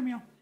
Samuel.